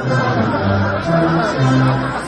啦啦啦啦啦。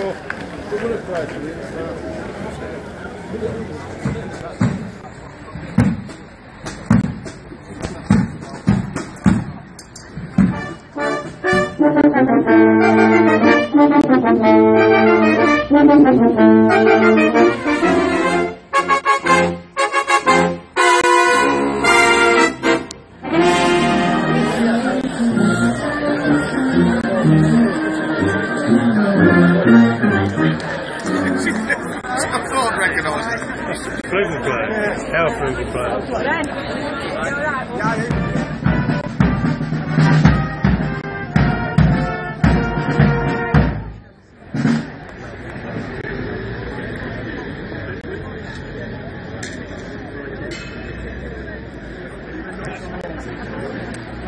Ecco. Thank you.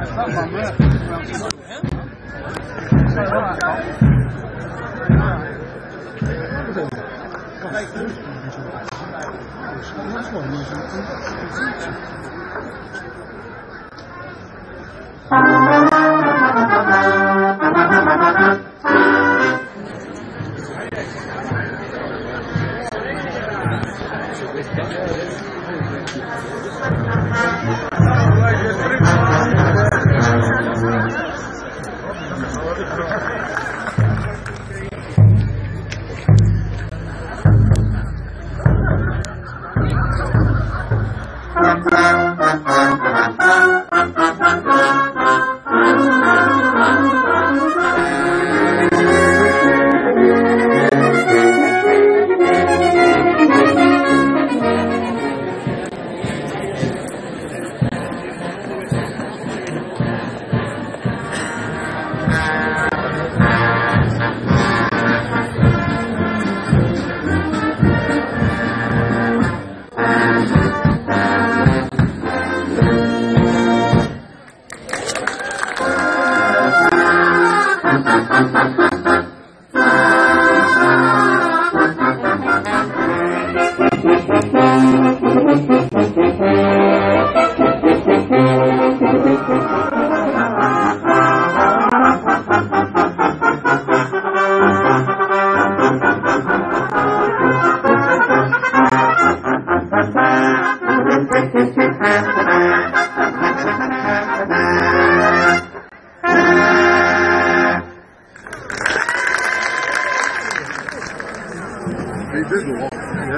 Yeah. the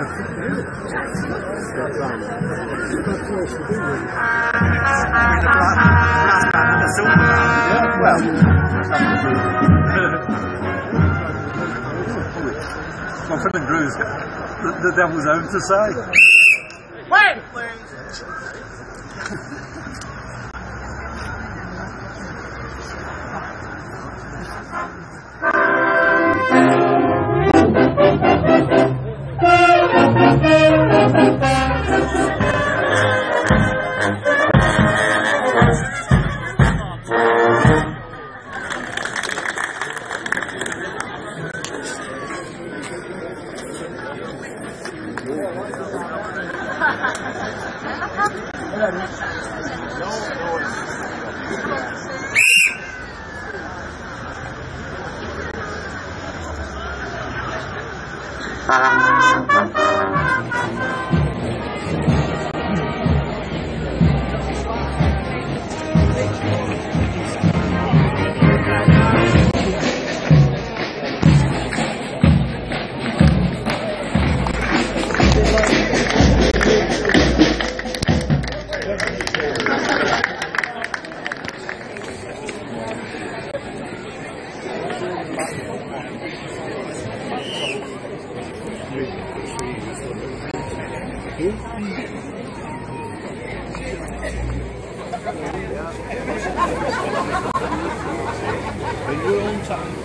Well, Phil and Drew's the, the devil's own to say. Ciao.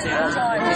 谢谢で。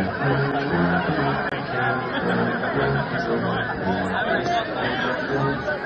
我们不讲了。